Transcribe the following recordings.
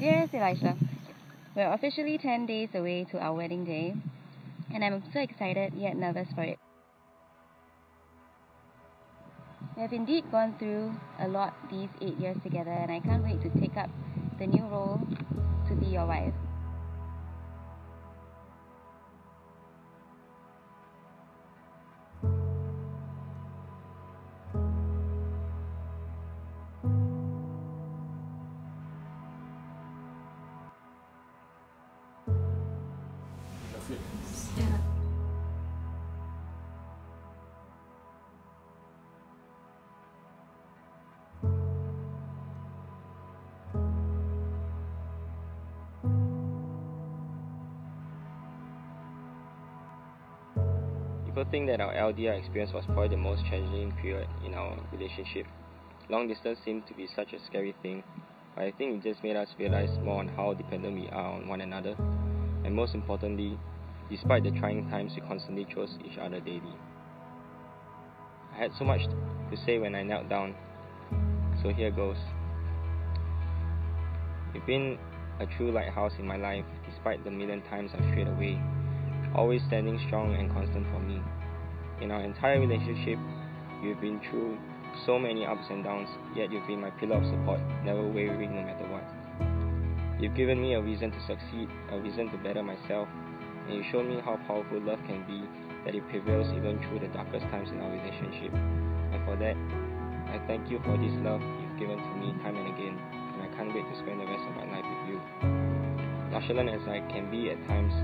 Dearest Elisha, we're officially 10 days away to our wedding day, and I'm so excited yet nervous for it. We have indeed gone through a lot these eight years together, and I can't wait to take up the new role to be your wife. People think that our LDR experience was probably the most challenging period in our relationship. Long distance seemed to be such a scary thing, but I think it just made us realize more on how dependent we are on one another, and most importantly, despite the trying times, we constantly chose each other daily. I had so much to say when I knelt down, so here goes. You've been a true lighthouse in my life, despite the million times I've strayed away always standing strong and constant for me. In our entire relationship, you've been through so many ups and downs, yet you've been my pillar of support, never wavering no matter what. You've given me a reason to succeed, a reason to better myself, and you showed me how powerful love can be, that it prevails even through the darkest times in our relationship. And for that, I thank you for this love you've given to me time and again, and I can't wait to spend the rest of my life with you. Nonchalant as I can be at times,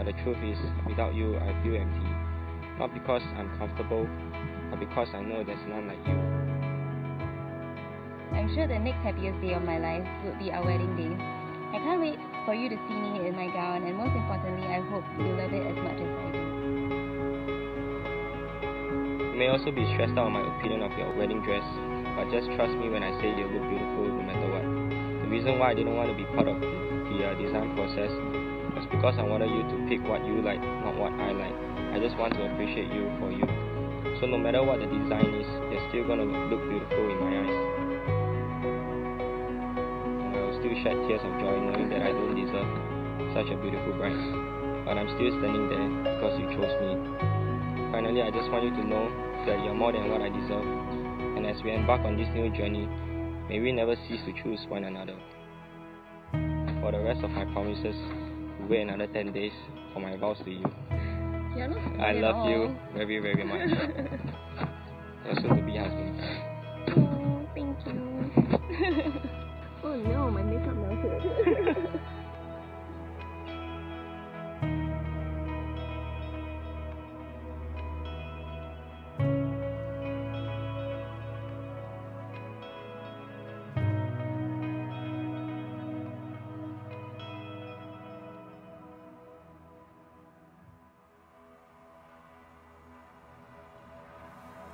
but the truth is, without you, I feel empty. Not because I'm comfortable, but because I know there's none like you. I'm sure the next happiest day of my life will be our wedding day. I can't wait for you to see me in my gown, and most importantly, I hope you love it as much as I do. You may also be stressed out on my opinion of your wedding dress, but just trust me when I say you look beautiful no matter what. The reason why I didn't want to be part of the, the uh, design process was because I wanted you to pick what you like, not what I like. I just want to appreciate you for you. So no matter what the design is, you're still gonna look beautiful in my eyes. And I will still shed tears of joy knowing that I don't deserve such a beautiful bride. But I'm still standing there because you chose me. Finally, I just want you to know that you're more than what I deserve. And as we embark on this new journey, may we never cease to choose one another. For the rest of my promises, wait another 10 days for my vows to you. I love you very, very much. Your soon to be husband. Oh, thank you. oh no, my makeup melted.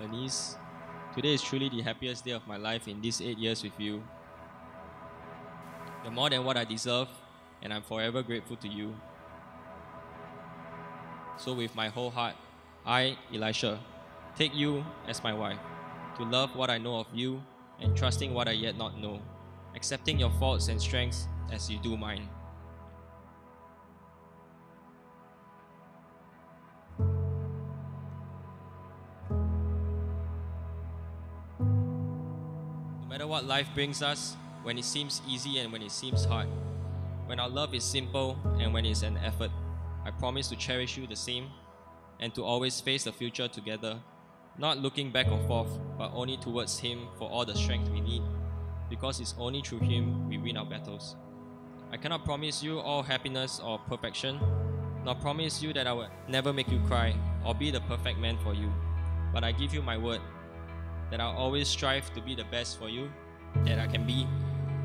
Lenice, today is truly the happiest day of my life in these eight years with you. You're more than what I deserve, and I'm forever grateful to you. So, with my whole heart, I, Elisha, take you as my wife, to love what I know of you and trusting what I yet not know, accepting your faults and strengths as you do mine. Matter what life brings us, when it seems easy and when it seems hard, when our love is simple and when it's an effort, I promise to cherish you the same and to always face the future together, not looking back or forth, but only towards Him for all the strength we need, because it's only through Him we win our battles. I cannot promise you all happiness or perfection, nor promise you that I will never make you cry or be the perfect man for you, but I give you my word that I'll always strive to be the best for you that I can be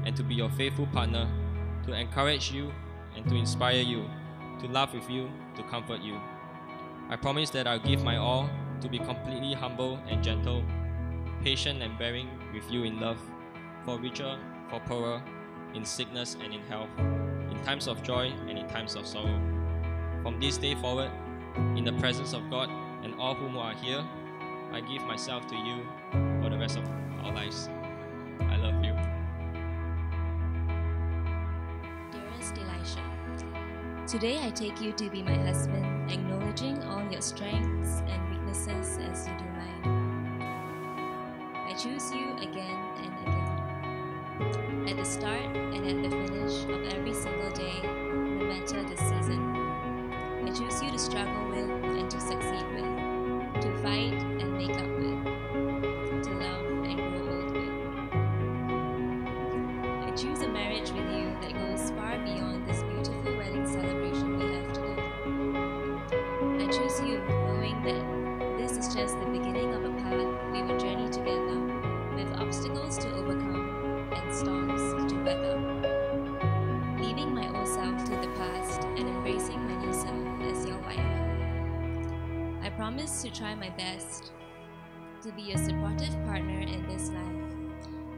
and to be your faithful partner, to encourage you and to inspire you, to laugh with you, to comfort you. I promise that I'll give my all to be completely humble and gentle, patient and bearing with you in love, for richer, for poorer, in sickness and in health, in times of joy and in times of sorrow. From this day forward, in the presence of God and all whom are here, I give myself to you for the rest of our lives. I love you. Dearest Elisha, today I take you to be my husband, acknowledging all your strengths and weaknesses as you do mine. I choose you again and again. At the start and at the finish of every single day, promise to try my best to be a supportive partner in this life.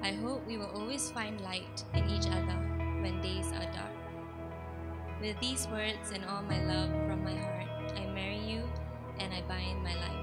I hope we will always find light in each other when days are dark. With these words and all my love from my heart, I marry you and I bind my life.